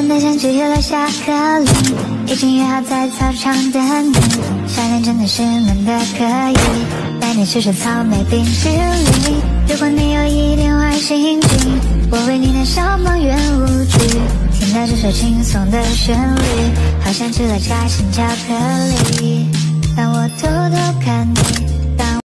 真的想解了，下课铃已经约好在操场等你。夏天真的是闷的可以，带你去吃草莓冰淇淋。如果你有一点坏心情，我为你弹小邦圆舞曲。听到这首轻松的旋律，好像吃了夹心巧克力。